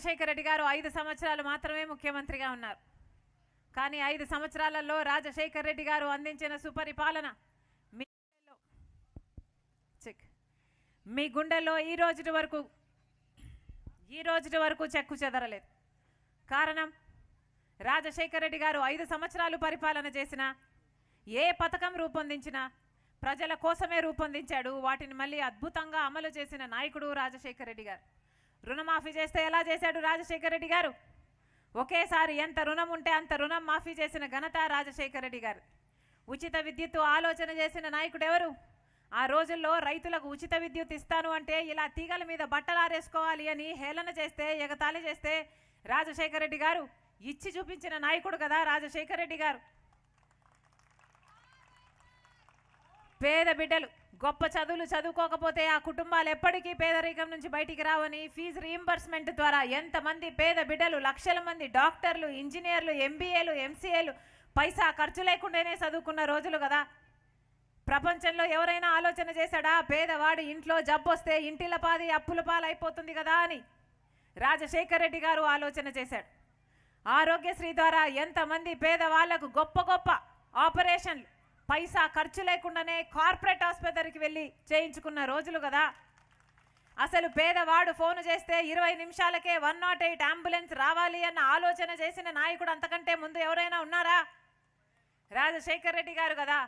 రాజశేఖర రెడ్డి గారు ఐదు సంవత్సరాలు మాత్రమే ముఖ్యమంత్రిగా ఉన్నారు. కానీ ఐదు సంవత్సరాలలో రాజశేఖర రెడ్డి గారు అందించిన సుపరిపాలన మీ గుండెల్లో చెక్. మీ గుండెల్లో ఈ రోజుటి వరకు ఈ రోజుటి వరకు చెక్కు చెదరలేదు. కారణం రాజశేఖర రెడ్డి గారు ఐదు సంవత్సరాలు పరిపాలన చేసిన ఏ పథకం రూపొందించినా ప్రజల కోసమే రూపొందించాడు వాటిని మళ్ళీ అద్భుతంగా అమలు చేసిన నాయకుడు రాజశేఖర రెడ్డి గారు. రుణమాఫీ చేస్తే ఎలా చేశాడు రాజశేఖర రెడ్డి గారు? ఒకేసారి ఎంత రుణం ఉంటే అంత రుణం మాఫీ చేసిన ఘనత రాజశేఖర రెడ్డి గారు. ఉచిత విద్యుత్తు ఆలోచన చేసిన నాయకుడు ఎవరు? ఆ రోజుల్లో రైతులకు ఉచిత విద్యుత్ ఇస్తాను అంటే ఇలా తీగల మీద బట్టలారేసుకోవాలి అని హేళన చేస్తే ఎగతాళి చేస్తే రాజశేఖర రెడ్డి గారు ఇచ్చి చూపించిన నాయకుడు కదా రాజశేఖర రెడ్డి గారు. పేద బిడ్డలు గొప్ప చదువులు చదువుకోకపోతే ఆ కుటుంబాలు ఎప్పటికీ పేదరికం నుంచి బయటికి రావని ఫీజు రీయింబర్స్మెంట్ ద్వారా ఎంతమంది పేద బిడ్డలు లక్షల మంది డాక్టర్లు ఇంజనీర్లు ఎంబీఏలు ఎంసీఏలు పైసా ఖర్చు లేకుండానే చదువుకున్న రోజులు కదా. ప్రపంచంలో ఎవరైనా ఆలోచన చేశాడా పేదవాడి ఇంట్లో జబ్బొస్తే ఇంటిల పాది అప్పుల పాలైపోతుంది కదా అని? రాజశేఖర్ రెడ్డి గారు ఆలోచన చేశాడు. ఆరోగ్యశ్రీ ద్వారా ఎంతమంది పేదవాళ్ళకు గొప్ప గొప్ప ఆపరేషన్లు పైసా ఖర్చు లేకుండానే కార్పొరేట్ ఆసుపత్రికి వెళ్ళి చేయించుకున్న రోజులు కదా. అసలు పేదవాడు ఫోను చేస్తే ఇరవై నిమిషాలకే వన్ నాట్ ఎయిట్ అంబులెన్స్ రావాలి అన్న ఆలోచన చేసిన నాయకుడు అంతకంటే ముందు ఎవరైనా ఉన్నారా? రాజశేఖర్ రెడ్డి గారు కదా.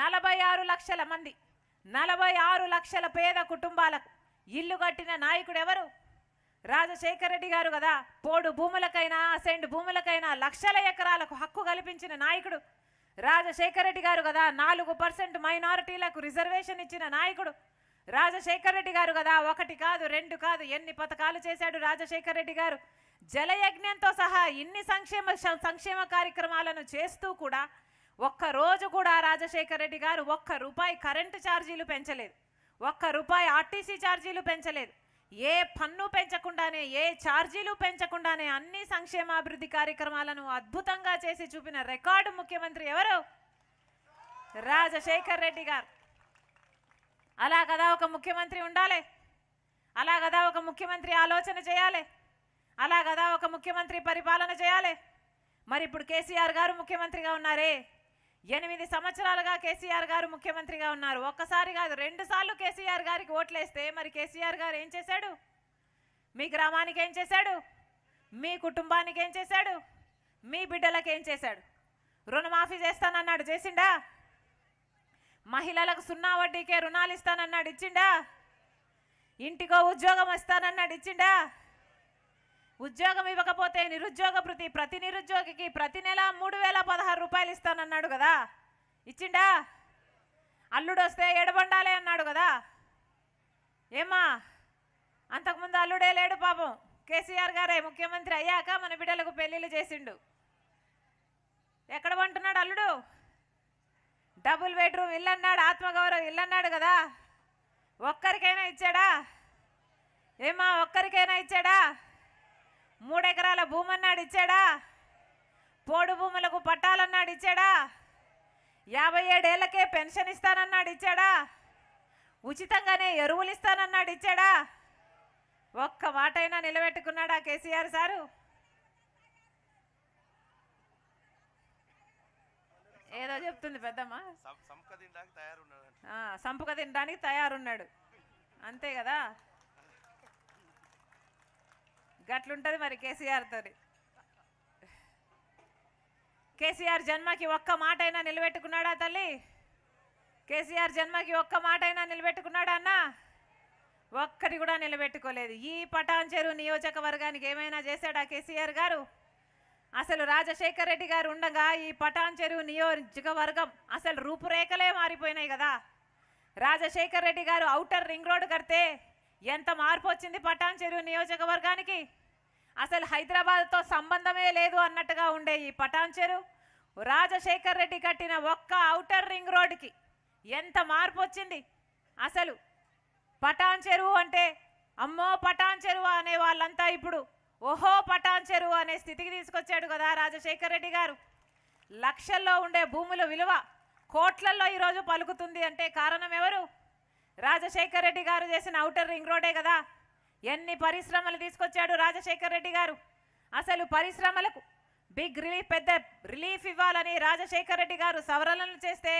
నలభై ఆరు లక్షల మంది నలభై ఆరు లక్షల పేద కుటుంబాలకు ఇల్లు కట్టిన నాయకుడు ఎవరు? రాజశేఖర్ రెడ్డి గారు కదా. పోడు భూములకైనా అసెండ్ భూములకైనా లక్షల ఎకరాలకు హక్కు కల్పించిన నాయకుడు. రాజశేఖర్ రెడ్డి గారు కదా నాలుగు పర్సెంట్ మైనారిటీలకు రిజర్వేషన్ ఇచ్చిన నాయకుడు. రాజశేఖర్ రెడ్డి గారు కదా ఒకటి కాదు రెండు కాదు ఎన్ని పథకాలు చేశాడు రాజశేఖర్ రెడ్డి గారు. జలయజ్ఞంతో సహా ఇన్ని సంక్షేమ సంక్షేమ కార్యక్రమాలను చేస్తూ కూడా ఒక్క రోజు కూడా రాజశేఖర్ రెడ్డి గారు ఒక్క రూపాయి కరెంటు ఛార్జీలు పెంచలేదు. ఒక్క రూపాయి ఆర్టీసీ ఛార్జీలు పెంచలేదు. ఏ పన్ను పెంచకుండానే ఏ ఛార్జీలు పెంచకుండానే అన్ని సంక్షేమాభివృద్ధి కార్యక్రమాలను అద్భుతంగా చేసి చూపిన రికార్డు ముఖ్యమంత్రి ఎవరు? రాజశేఖర్ రెడ్డి గారు. అలా కదా ఒక ముఖ్యమంత్రి ఉండాలి? అలా కదా ఒక ముఖ్యమంత్రి ఆలోచన చేయాలి? అలా కదా ఒక ముఖ్యమంత్రి పరిపాలన చేయాలి? మరి ఇప్పుడు కేసీఆర్ గారు ముఖ్యమంత్రిగా ఉన్నారే? ఎనిమిది సంవత్సరాలుగా కేసీఆర్ గారు ముఖ్యమంత్రిగా ఉన్నారు. ఒక్కసారి కాదు రెండు సార్లు కేసీఆర్ గారికి ఓట్లేస్తే మరి కేసీఆర్ గారు ఏం చేశాడు? మీ గ్రామానికి ఏం చేశాడు? మీ కుటుంబానికి ఏం చేశాడు? మీ బిడ్డలకు ఏం చేశాడు? రుణమాఫీ చేస్తానన్నాడు. చేసిండా? మహిళలకు సున్నా వడ్డీకే రుణాలు ఇస్తానన్నాడు. ఇచ్చిండా? ఇంటికో ఉద్యోగం ఇస్తానన్నాడు ఇచ్చిండా? ఉద్యోగం ఇవ్వకపోతే నిరుద్యోగ భృతి ప్రతి నిరుద్యోగికి ప్రతి నెల మూడు వేల పదహారు రూపాయలు ఇస్తానన్నాడు కదా. ఇచ్చిండా? అల్లుడు వస్తే ఎడబండాలే అన్నాడు కదా. ఏమ్మా? అంతకుముందు అల్లుడే లేడు పాపం. కేసీఆర్ గారే ముఖ్యమంత్రి అయ్యాక మన బిడ్డలకు పెళ్ళిళ్ళు చేసిండు. ఎక్కడ పంటున్నాడు అల్లుడు? డబుల్ బెడ్రూమ్ ఇల్లు అన్నాడు ఆత్మగౌరవం ఇల్లు అన్నాడు కదా. ఒక్కరికైనా ఇచ్చాడా? ఏమా ఒక్కరికైనా ఇచ్చాడా? మూడెకరాల భూమి అన్నాడు ఇచ్చాడా? పోడు భూములకు పట్టాలన్నాడు ఇచ్చాడా? యాభై ఏడేళ్ళకే పెన్షన్ ఇస్తానన్నాడు ఇచ్చాడా? ఉచితంగానే ఎరువులు ఇస్తానన్నాడు ఇచ్చాడా? ఒక్క మాటైనా నిలబెట్టుకున్నాడా కేసీఆర్ సారు? ఏదో చెప్తుంది పెద్దమ్మ. సంపుక తినడానికి తయారున్నాడు. అంతే కదా? గట్లుంటది మరి కేసీఆర్ తోని. కేసీఆర్ జన్మకి ఒక్క మాట అయినా నిలబెట్టుకున్నాడా తల్లి? కేసీఆర్ జన్మకి ఒక్క మాట అయినా నిలబెట్టుకున్నాడా అన్న? ఒక్కటి కూడా నిలబెట్టుకోలేదు. ఈ పటాన్ చెరువు నియోజకవర్గానికి ఏమైనా చేశాడా కేసీఆర్ గారు? అసలు రాజశేఖర్ రెడ్డి గారు ఉండగా ఈ పటాన్ చెరువు నియోజకవర్గం అసలు రూపురేఖలే మారిపోయినాయి కదా. రాజశేఖర్ రెడ్డి గారు ఔటర్ రింగ్ రోడ్ కడితే ఎంత మార్పు వచ్చింది పటాన్ చెరువు నియోజకవర్గానికి? అసలు హైదరాబాద్తో సంబంధమే లేదు అన్నట్టుగా ఉండే ఈ పటాన్ చెరువు రాజశేఖర్ రెడ్డి కట్టిన ఒక్క ఔటర్ రింగ్ రోడ్కి ఎంత మార్పు వచ్చింది? అసలు పటాన్ చెరువు అంటే అమ్మో పటాన్ చెరువు అనే వాళ్ళంతా ఇప్పుడు ఓహో పటాన్ చెరువు అనే స్థితికి తీసుకొచ్చాడు కదా రాజశేఖర్ రెడ్డి గారు. లక్షల్లో ఉండే భూముల విలువ కోట్లల్లో ఈరోజు పలుకుతుంది అంటే కారణం ఎవరు? రాజశేఖర్ రెడ్డి గారు చేసిన ఔటర్ రింగ్ రోడే కదా. ఎన్ని పరిశ్రమలు తీసుకొచ్చాడు రాజశేఖర్ రెడ్డి గారు? అసలు పరిశ్రమలకు బిగ్ రిలీఫ్ పెద్ద రిలీఫ్ ఇవ్వాలని రాజశేఖర్ రెడ్డి గారు సవరణలు చేస్తే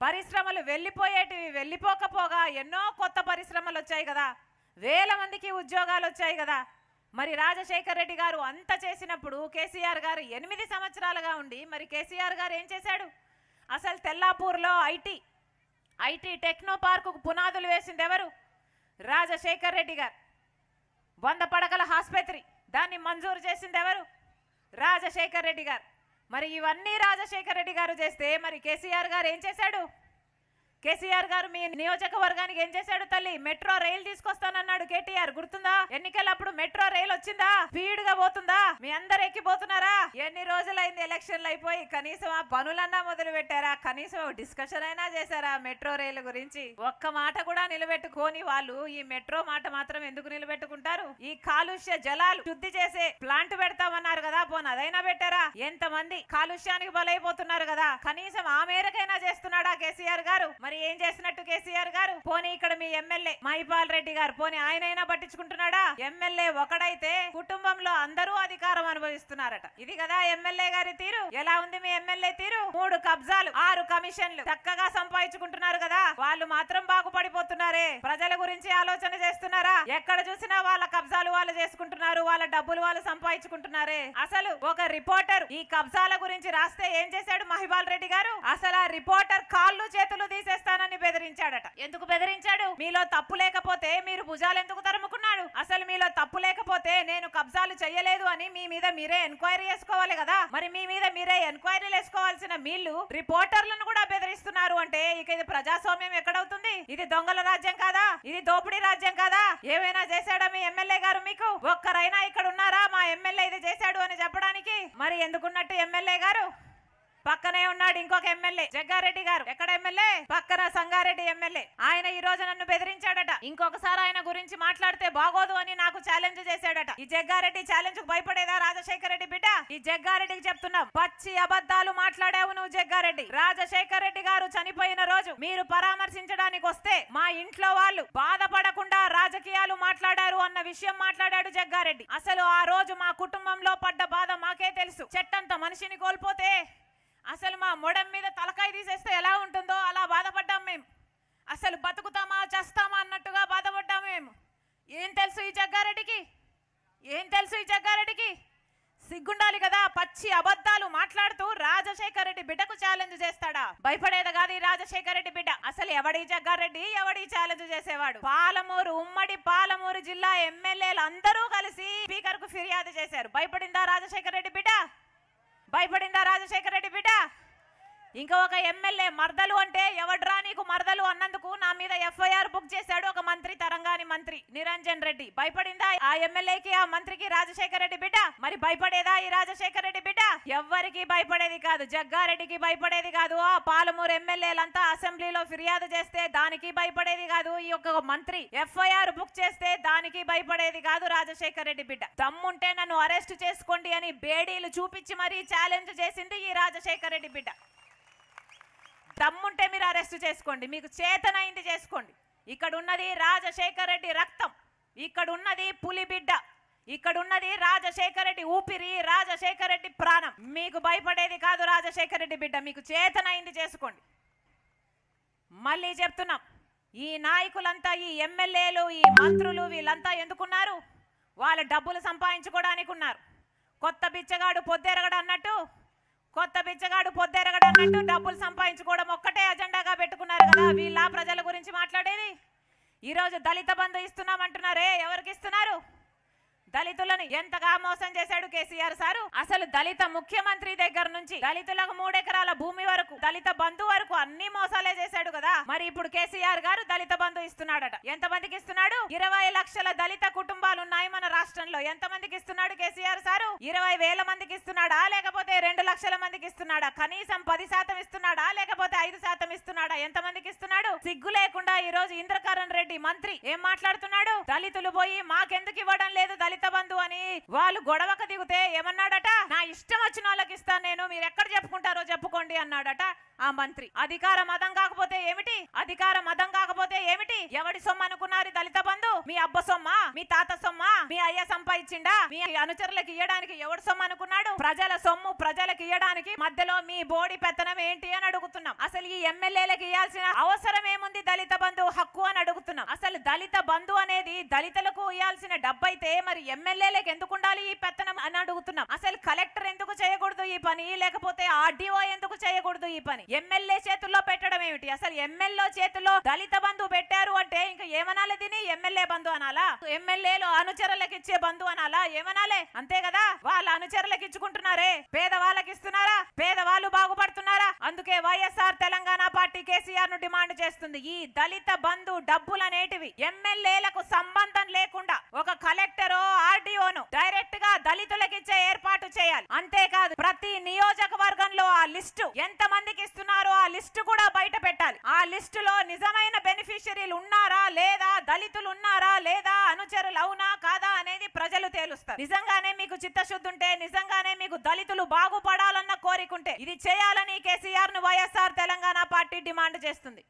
పరిశ్రమలు వెళ్ళిపోయేటివి వెళ్ళిపోకపోగా ఎన్నో కొత్త పరిశ్రమలు వచ్చాయి కదా. వేల మందికి ఉద్యోగాలు వచ్చాయి కదా. మరి రాజశేఖర్ రెడ్డి గారు అంత చేసినప్పుడు కేసీఆర్ గారు ఎనిమిది సంవత్సరాలుగా ఉండి మరి కేసీఆర్ గారు ఏం చేశాడు? అసలు తెల్లాపూర్లో ఐటీ ఐటీ టెక్నో పార్కు పునాదులు వేసింది ఎవరు? రాజశేఖర్ రెడ్డి గారు. వంద పడకల ఆసుపత్రి. దాన్ని మంజూరు చేసింది ఎవరు? రాజశేఖర్ రెడ్డి గారు. మరి ఇవన్నీ రాజశేఖర్ రెడ్డి గారు చేస్తే మరి కేసీఆర్ గారు ఏం చేశాడు? కేసీఆర్ గారు మీ నియోజకవర్గానికి ఏం చేశాడు తల్లి? మెట్రో రైలు తీసుకొస్తానన్నాడు కేటీఆర్. గుర్తుందా? ఎన్నికలప్పుడు మెట్రో రైలు వచ్చిందా? స్పీడ్గా పోతుందా? మీ అందరు ఎక్కిపోతున్నారా? ఎన్ని రోజులైంది ఎలక్షన్లు అయిపోయి? కనీసం ఆ పనులన్నా మొదలు పెట్టారా? కనీసం డిస్కషన్ అయినా చేశారా మెట్రో రైలు గురించి? ఒక్క మాట కూడా నిలబెట్టుకోని వాళ్ళు ఈ మెట్రో మాట మాత్రం ఎందుకు నిలబెట్టుకుంటారు? ఈ కాలుష్య జలాలు శుద్ధి చేసే ప్లాంట్ పెడతామన్నారు కదా పోను అదైనా పెట్టారా? ఎంత మంది కాలుష్యానికి బలైపోతున్నారు కదా? కనీసం ఆ మేరకైనా చేస్తున్నాడా కేసీఆర్ గారు? మరి ఏం చేసినట్టు కేసీఆర్ గారు? పోనీ ఇక్కడ మీ ఎమ్మెల్యే మహిపాల్ రెడ్డి గారు పోనీ ఆయనైనా పట్టించుకుంటున్నాడా? ఎమ్మెల్యే ఒకడైతే కుటుంబంలో అందరూ అధికారం అనుభవిస్తున్నారట. ఇది కదా ఎమ్మెల్యే గారి తీరు. ఎలా ఉంది మీ ఎమ్మెల్యే తీరు? మూడు కబ్జాలు ఆరు కమిషన్లు. చక్కగా సంపాదించుకుంటున్నారు కదా. వాళ్ళు మాత్రం బాగుపడిపోతున్నారే. ప్రజల గురించి ఆలోచన చేస్తున్నారా? ఎక్కడ చూసినా వాళ్ళ కబ్జాలు వాళ్ళు చేసుకుంటున్నారు. వాళ్ళ డబ్బులు వాళ్ళు సంపాదించుకుంటున్నారే. అసలు ఒక రిపోర్టర్ ఈ కబ్జాల గురించి రాస్తే ఏం చేశాడు మహిపాల్ రెడ్డి గారు? అసలు ఆ రిపోర్టర్ కాళ్ళు చేతులు తీసేస్తానని బెదిరించాడట. ఎందుకు బెదిరించాడు? మీలో తప్పు లేకపోతే మీరు భుజాలు ఎందుకు తరుముకున్నాడు? అసలు మీలో తప్పు లేకపోతే నేను కబ్జాలు చేయలేదు అని మీ మీద మీరే ఎంక్వైరీ చేసుకోవాలి కదా? మరి మీ మీద మీరే ఎంక్వైరీలు వేసుకోవాల్సిన మీళ్ళు రిపోర్టర్లను కూడా బెదిరిస్తున్నారు అంటే ఇక ఇది ప్రజాస్వామ్యం ఎక్కడవుతుంది? ఇది దొంగల రాజ్యం కాదా? ఇది దోపిడీ రాజ్యం కాదా? ఏమైనా చేశాడా మీ ఎమ్మెల్యే గారు మీకు? ఒక్కరైనా ఇక్కడ ఉన్నారా మా ఎమ్మెల్యే ఇది చేశాడు అని చెప్పడానికి? మరి ఎందుకున్నట్టు ఎమ్మెల్యే గారు? పక్కనే ఉన్నాడు ఇంకొక ఎమ్మెల్యే జగ్గారెడ్డి గారు. ఎక్కడ ఎమ్మెల్యే? పక్కన సంగారెడ్డి ఎమ్మెల్యే. ఆయన ఈ రోజు నన్ను బెదిరించాడట. ఇంకొకసారి ఆయన గురించి మాట్లాడితే బాగోదు అని నాకు ఛాలెంజ్ చేశాడట. ఈ జగ్గారెడ్డి ఛాలెంజ్కు భయపడేదా రాజశేఖర రెడ్డి బిడ్డ? ఈ జగ్గారెడ్డికి చెప్తున్నా పచ్చి అబద్ధాలు మాట్లాడావు నువ్వు జగ్గారెడ్డి. రాజశేఖర రెడ్డి గారు చనిపోయిన రోజు మీరు పరామర్శించడానికి వస్తే మా ఇంట్లో వాళ్ళు బాధపడకుండా రాజకీయాలు మాట్లాడారు అన్న విషయం మాట్లాడాడు జగ్గారెడ్డి. అసలు ఆ రోజు మా కుటుంబంలో పడ్డ బాధ మాకే తెలుసు. చెట్టంత మనిషిని కోల్పోతే అసలు మా మొడం మీద తలకాయ తీసేస్తే ఎలా ఉంటుందో అలా బాధపడ్డాం మేము. అసలు బతుకుతామా చేస్తామా అన్నట్టుగా బాధపడ్డాం మేము. ఏం తెలుసు ఈ జగ్గారెడ్డికి? ఏం తెలుసు ఈ జగ్గారెడ్డికి? సిగ్గుండాలి కదా పచ్చి అబద్ధాలు మాట్లాడుతూ రాజశేఖర రెడ్డి బిడ్డకు ఛాలెంజ్ చేస్తాడా? భయపడేది కాదు ఈ రాజశేఖర రెడ్డి బిడ్డ. అసలు ఎవడి జగ్గారెడ్డి? ఎవడి ఛాలెంజ్ చేసేవాడు? పాలమూరు ఉమ్మడి పాలమూరు జిల్లా ఎమ్మెల్యేలు అందరూ కలిసి స్పీకర్కు ఫిర్యాదు చేశారు. భయపడిందా రాజశేఖర రెడ్డి బిడ్డ? భయపడిందా రాజశేఖర రెడ్డి బిడ్డ? ఇంకా ఒక ఎమ్మెల్యే మరదలు అంటే ఎవడ్రా నీకు మరదలు అన్నందుకు నా మీద ఎఫ్ఐఆర్ బుక్ చేశాడు ఒక మంత్రి నిరంజన్ రెడ్డి. భయపడిందా? ఆ ఎమ్మెల్యేకి ఆ మంత్రికి రాజశేఖర రెడ్డి బిడ్డ? మరి భయపడేదా ఈ రాజశేఖర రెడ్డి బిడ్డ? ఎవ్వరికి భయపడేది కాదు. జగ్గారెడ్డికి భయపడేది కాదు. ఆ పాలమూరు ఎమ్మెల్యేలంతా అసెంబ్లీలో ఫిర్యాదు చేస్తే దానికి భయపడేది కాదు. ఈ యొక్క మంత్రి ఎఫ్ఐఆర్ బుక్ చేస్తే దానికి భయపడేది కాదు రాజశేఖర రెడ్డి బిడ్డ. దమ్ముంటే నన్ను అరెస్ట్ చేసుకోండి అని బేడీలు చూపించి మరీ ఛాలెంజ్ చేసింది ఈ రాజశేఖర రెడ్డి బిడ్డ. దమ్ముంటే మీరు అరెస్ట్ చేసుకోండి. మీకు చేతనైంది చేసుకోండి. ఇక్కడ ఉన్నది రాజశేఖర రెడ్డి రక్తం ఇక్కడ ఉన్నది పులి బిడ్డ ఇక్కడ ఉన్నది రాజశేఖర రెడ్డి ఊపిరి రాజశేఖర రెడ్డి ప్రాణం. మీకు భయపడేది కాదు రాజశేఖర రెడ్డి బిడ్డ మీకు చేతనైంది చేసుకోండి. మళ్ళీ చెప్తున్నాం ఈ నాయకులంతా ఈ ఎమ్మెల్యేలు ఈ మంత్రులు వీళ్ళంతా ఎందుకున్నారు? వాళ్ళ డబ్బులు సంపాదించుకోవడానికి ఉన్నారు కొత్త బిచ్చగాడు పొద్దెరగడు అన్నట్టు కొత్త బిచ్చగాడు పొద్దెరగడు అన్నట్టు డబ్బులు సంపాదించుకోవడం ఒక్కటే అజెండాగా పెట్టుకున్నారు కదా. వీళ్ళ ప్రజల గురించి మాట్లాడేది? ఈరోజు దళిత బంధు ఇస్తున్నామంటున్నారే ఎవరికి ఇస్తున్నారు? దళితులను ఎంతగా మోసం చేశాడు కేసీఆర్ సారు? అసలు దళిత ముఖ్యమంత్రి దగ్గర నుంచి దళితులకు మూడెకరాల భూమి వరకు దళిత బంధు వరకు అన్ని మోసాలే చేశాడు కదా? మరి ఇప్పుడు కేసీఆర్ గారు దళిత బంధు ఇస్తున్నాడట. ఎంత మందికి ఇస్తున్నాడు? ఇరవై లక్షల దళిత కుటుంబాలు ఉన్నాయి మన రాష్ట్రంలో. ఎంత మందికి ఇస్తున్నాడు కేసీఆర్ సారు? ఇరవై వేల మందికి ఇస్తున్నాడా? లేకపోతే రెండు లక్షల మందికి ఇస్తున్నాడా? కనీసం పది శాతం ఇస్తున్నాడా? లేకపోతే ఐదు శాతం ఇస్తున్నాడా? ఎంత మందికి ఇస్తున్నాడు? సిగ్గు లేకుండా ఈ రోజు ఇంద్రకరణ్ రెడ్డి మంత్రి ఏం మాట్లాడుతున్నాడు? దళితులు పోయి మాకెందుకు ఇవ్వడం లేదు? దళిత బంధు అని వాళ్ళు గొడవకు దిగితే ఏమన్నాడట? నా ఇష్టం వచ్చిన వాళ్ళకి ఇస్తాను నేను మీరు ఎక్కడ చెప్పుకుంటారో చెప్పుకోండి అన్నాడట. ఆ మంత్రి. అధికార మతం కాకపోతే ఏమిటి? అధికార మతం కాకపోతే ఏమిటి? ఎవడి సొమ్ము అనుకున్నారు దళిత బంధు? మీ అబ్బ సొమ్మా? మీ తాత సొమ్మా? మీ అయ్య సంపాదించిండా మీ అనుచరులకు ఇవ్వడానికి ఎవడు సొమ్ము అనుకున్నాడు? ప్రజల సొమ్ము ప్రజలకు ఇవ్వడానికి మధ్యలో మీ బోడి పెత్తనం ఏంటి అని అడుగుతున్నాం. అసలు ఈ ఎమ్మెల్యేలకు ఇవ్వాల్సిన అవసరం ఏముంది దళిత బంధు హక్కు అని అడుగుతున్నాం. అసలు దళిత బంధు అనేది దళితులకు ఇవ్వాల్సిన డబ్బు అయితే మరి ఎమ్మెల్యేలకు ఎందుకు ఉండాలి ఈ పెత్తనం అని అడుగుతున్నాం. అసలు కలెక్టర్ ఎందుకు చేయకూడదు ఈ పని? లేకపోతే ఆర్డీఓ ఎందుకు చేయకూడదు ఈ పని? ఎమ్మెల్యే చేతుల్లో పెట్టడం ఏమిటి? అసలు ఎమ్మెల్యే చేతుల్లో దళిత బంధు పెట్టారు అంటే ఇంకా ఏమనాలి దీని ఎమ్మెల్యే బంధు అనాలా? ఎమ్మెల్యేలు అనుచరులకు ఇచ్చే బంధు అనాలా? ఏమనాలే? అంతే కదా? వాళ్ళ అనుచరులకు ఇచ్చుకుంటున్నారే. పేదవాళ్ళకి ఇస్తున్నారా? పేదవాళ్ళు బాగుపడుతున్నారా? అందుకే వైఎస్ఆర్ తెలంగాణ పార్టీ కేసీఆర్ను డిమాండ్ చేస్తుంది. ఈ దళిత బంధు డబ్బులనేటివి ఎమ్మెల్యేలకు సంబంధం లేకుండా ఒక కలెక్టరో ఆర్డీఓను డైరెక్ట్ దళితులకు ఇచ్చే ఏర్పాటు చేయాలి. అంతేకాదు ప్రతి నియోజకవర్గంలో ఆ లిస్టు ఎంత మందికి ఇస్తున్నారో ఆ లిస్టు కూడా బయట పెట్టాలి. ఆ లిస్టులో నిజమైన బెనిఫిషరీలు ఉన్నారా లేదా దళితులు ఉన్నారా లేదా అనుచరులు అవునా కాదా అనేది ప్రజలు తేలుస్తారు. నిజంగానే మీకు చిత్తశుద్ధి ఉంటే నిజంగానే మీకు దళితులు బాగుపడాలన్న కోరికుంటే ఇది చేయాలని కేసీఆర్ను వైఎస్ఆర్ తెలంగాణ పార్టీ డిమాండ్ చేస్తుంది.